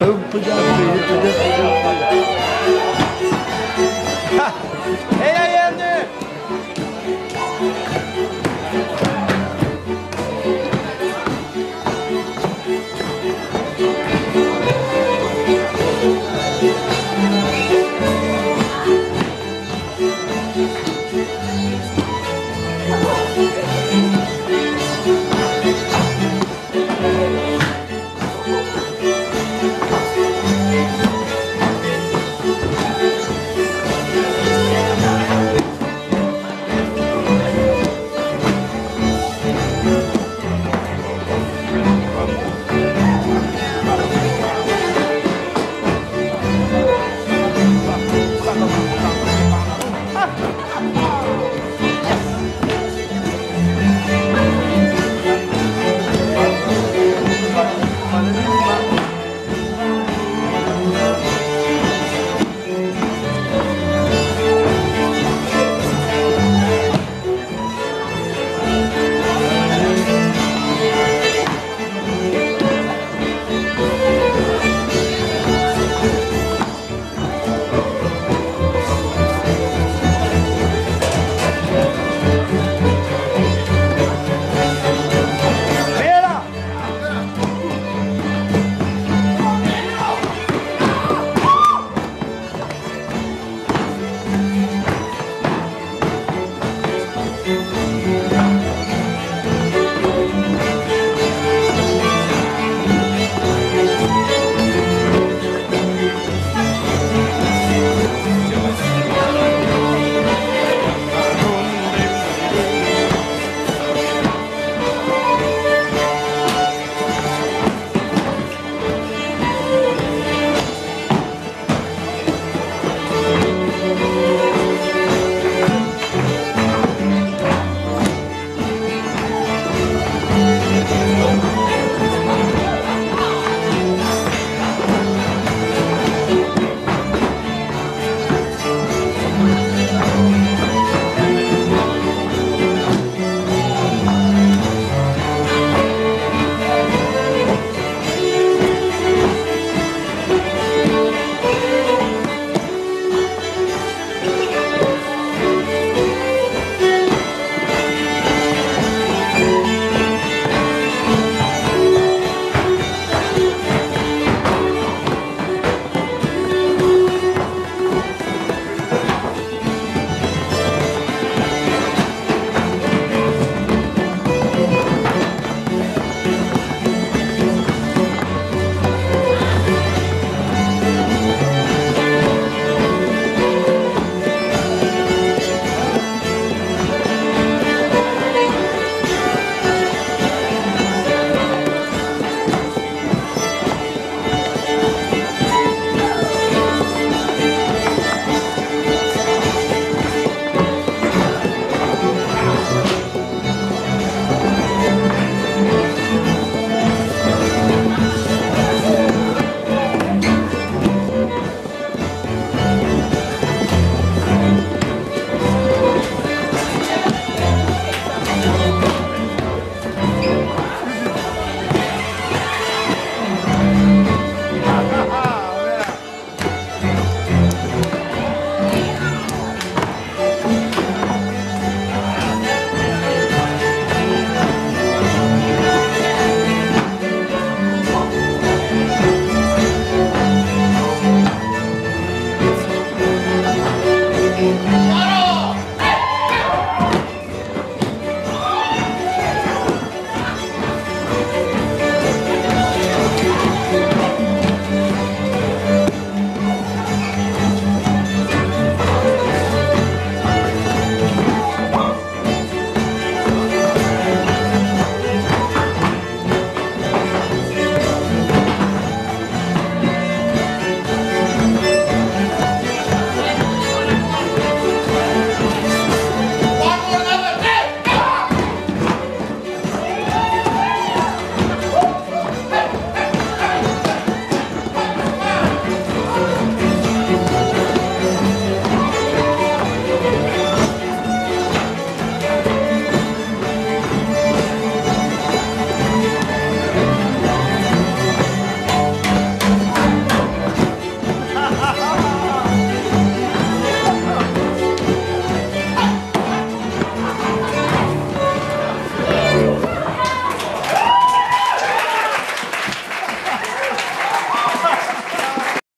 不加水，不讲规，不。